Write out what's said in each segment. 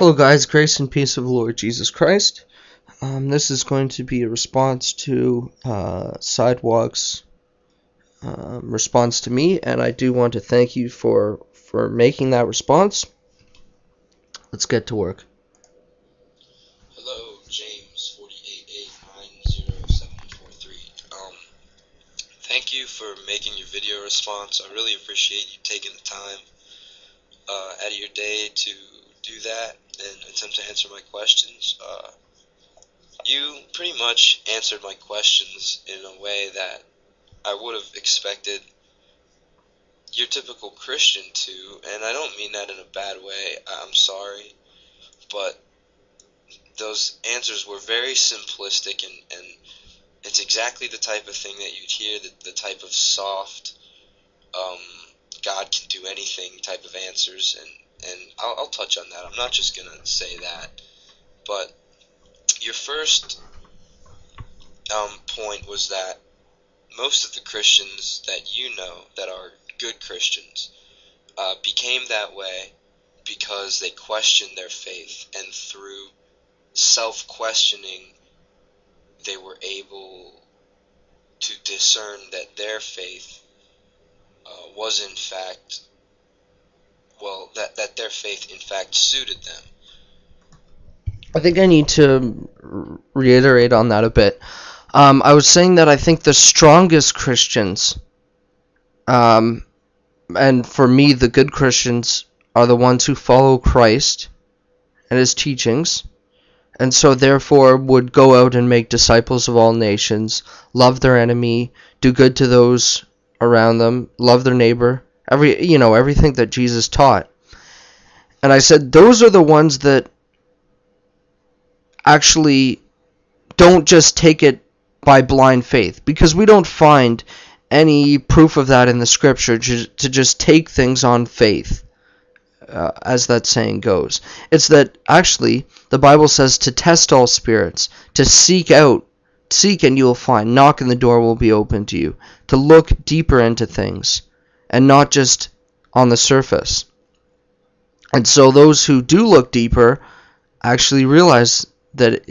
Hello, guys. Grace and peace of the Lord Jesus Christ. Um, this is going to be a response to uh, Sidewalk's um, response to me, and I do want to thank you for for making that response. Let's get to work. Hello, James forty eight eight nine zero seven four three. Um, thank you for making your video response. I really appreciate you taking the time uh, out of your day to do that and attempt to answer my questions. Uh, you pretty much answered my questions in a way that I would have expected your typical Christian to, and I don't mean that in a bad way. I'm sorry, but those answers were very simplistic and, and it's exactly the type of thing that you'd hear the, the type of soft um, god can do anything type of answers and and I'll, I'll touch on that. I'm not just gonna say that, but your first um, point was that most of the Christians that you know that are good Christians uh, became that way because they questioned their faith, and through self questioning, they were able to discern that their faith uh, was in fact well, that, that their faith in fact suited them. I think I need to reiterate on that a bit. Um, I was saying that I think the strongest Christians, um, and for me, the good Christians, are the ones who follow Christ and his teachings, and so therefore would go out and make disciples of all nations, love their enemy, do good to those around them, love their neighbor, every you know everything that Jesus taught. And I said those are the ones that actually don't just take it by blind faith because we don't find any proof of that in the scripture to, to just take things on faith uh, as that saying goes it's that actually the bible says to test all spirits to seek out seek and you will find knock and the door will be open to you to look deeper into things and not just on the surface. And so those who do look deeper actually realize that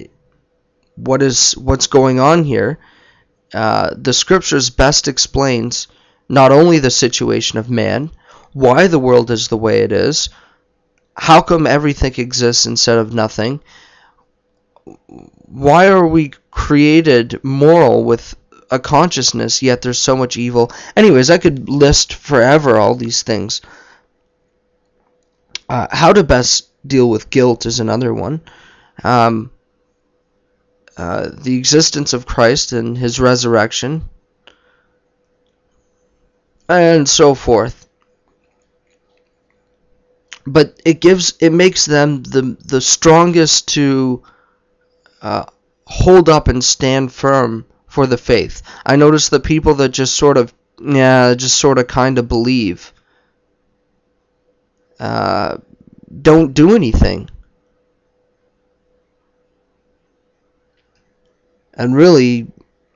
what is what's going on here. Uh, the scriptures best explains not only the situation of man, why the world is the way it is, how come everything exists instead of nothing, why are we created moral with a consciousness, yet there's so much evil. Anyways, I could list forever all these things. Uh, how to best deal with guilt is another one. Um, uh, the existence of Christ and his resurrection, and so forth. But it gives, it makes them the the strongest to uh, hold up and stand firm for the faith. I notice the people that just sort of, yeah, just sort of kind of believe, uh, don't do anything. And really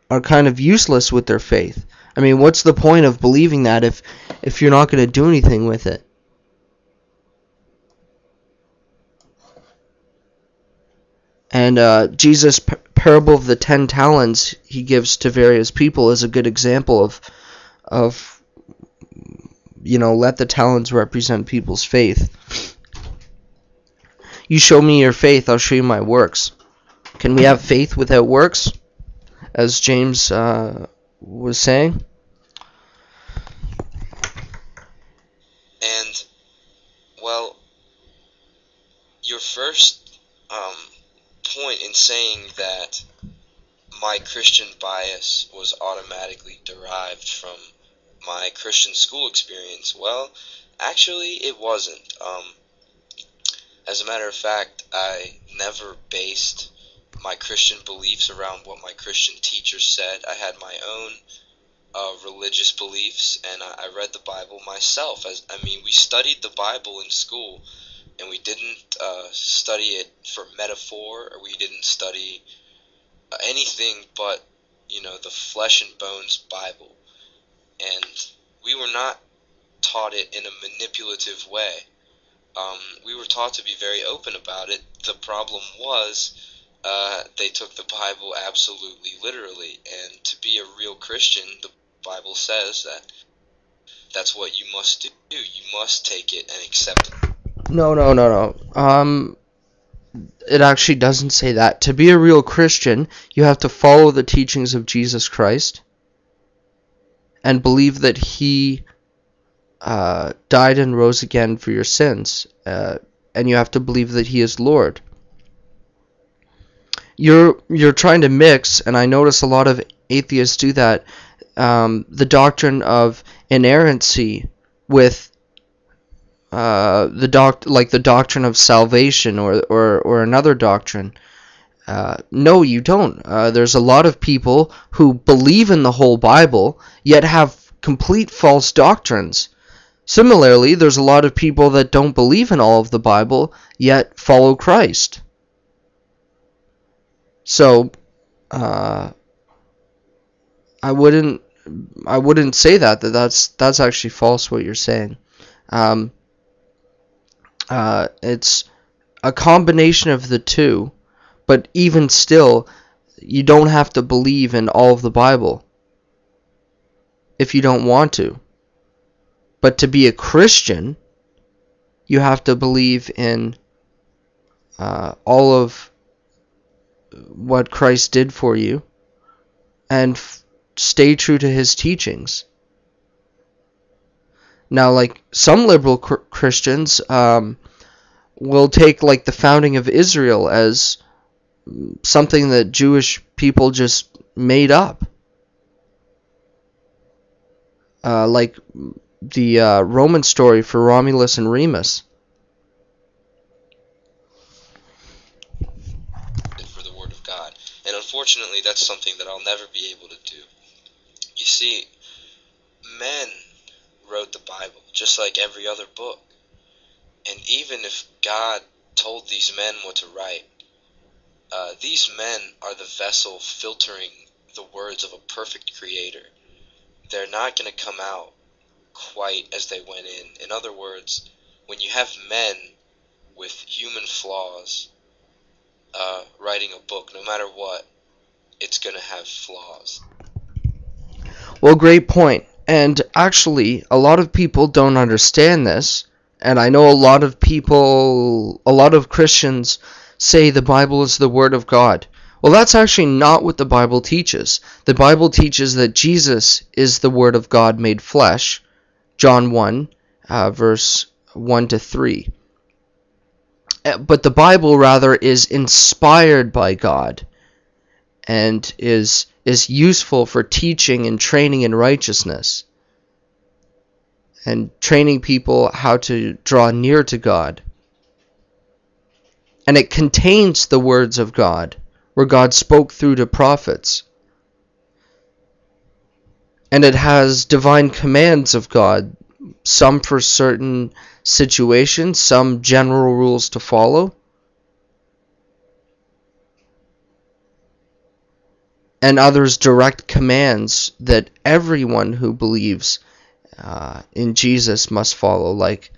are kind of useless with their faith. I mean, what's the point of believing that if if you're not going to do anything with it? And uh, Jesus parable of the ten talents he gives to various people is a good example of of you know let the talents represent people's faith. You show me your faith i'll show you my works. Can we have faith without works? As james uh, was saying. And well your first um, point in saying that my Christian bias was automatically derived from my Christian school experience. Well, actually, it wasn't. Um, as a matter of fact, I never based my Christian beliefs around what my Christian teachers said. I had my own uh, religious beliefs, and I, I, read the Bible myself. As I mean, we studied the Bible in school, and we didn't uh, study it for metaphor, or we didn't study uh, anything but you know the flesh and bones Bible, and we were not taught it in a manipulative way. Um, we were taught to be very open about it. The problem was uh, they took the Bible absolutely literally, and to be a real Christian, the Bible says that that's what you must do. You must take it and accept it. No, no, no, no. Um, it actually doesn't say that. To be a real Christian, you have to follow the teachings of Jesus Christ and believe that He uh, died and rose again for your sins, uh, and you have to believe that He is Lord. You're you're trying to mix, and I notice a lot of atheists do that. Um, the doctrine of inerrancy with uh, the doc like the doctrine of salvation or or, or another doctrine. Uh, no, you don't. Uh, there's a lot of people who believe in the whole Bible yet have complete false doctrines. Similarly, there's a lot of people that don't believe in all of the Bible yet follow Christ. So, uh, I wouldn't I wouldn't say that that that's that's actually false what you're saying. Um, uh, it's a combination of the two, but even still, you don't have to believe in all of the Bible if you don't want to. But to be a Christian, you have to believe in uh, all of what Christ did for you and stay true to his teachings. Now, like some liberal cr Christians um, will take like the founding of Israel as something that Jewish people just made up. Uh, like the uh, Roman story for Romulus and Remus. For the Word of God. And unfortunately, that's something that I'll never be able to do. You see, men wrote the Bible, just like every other book. And even if God told these men what to write, uh, these men are the vessel filtering the words of a perfect creator. They're not going to come out quite as they went in. In other words, when you have men with human flaws uh, writing a book, no matter what, it's going to have flaws. Well, great point. And actually, a lot of people don't understand this. And I know a lot of people, a lot of Christians say the Bible is the Word of God. Well, that's actually not what the Bible teaches. The Bible teaches that Jesus is the Word of God made flesh. John 1, uh, verse 1 to 3. Uh, but the Bible, rather, is inspired by God and is is useful for teaching and training in righteousness and training people how to draw near to God. And it contains the words of God, where God spoke through to prophets. And it has divine commands of God, some for certain situations, some general rules to follow. And others direct commands that everyone who believes uh, in Jesus must follow, like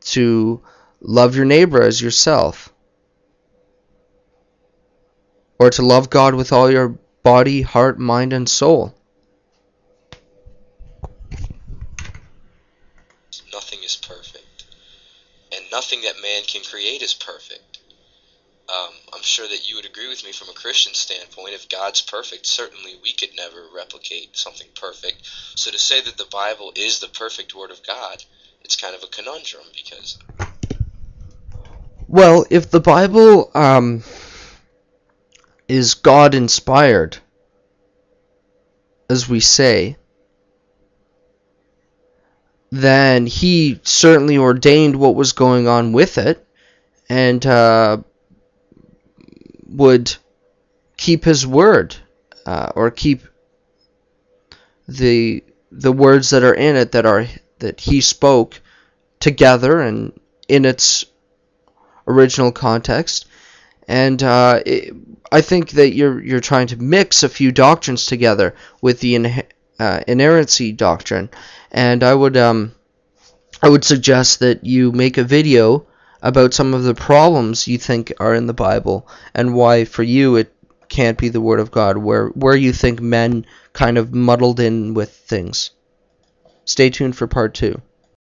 to love your neighbor as yourself, or to love God with all your body, heart, mind, and soul. Nothing is perfect, and nothing that man can create is perfect. Um, I'm sure that you would agree with me from a Christian standpoint. If God's perfect, certainly we could never replicate something perfect. So to say that the Bible is the perfect Word of God, it's kind of a conundrum because. Well, if the Bible um, is God inspired, as we say, then He certainly ordained what was going on with it, and. Uh, would keep his word uh, or keep the the words that are in it that are that he spoke together and in its original context. And uh, it, I think that you're you're trying to mix a few doctrines together with the uh, inerrancy doctrine. And I would um I would suggest that you make a video about some of the problems you think are in the Bible and why for you it can't be the word of God, where where you think men kind of muddled in with things. Stay tuned for part 2.